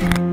Music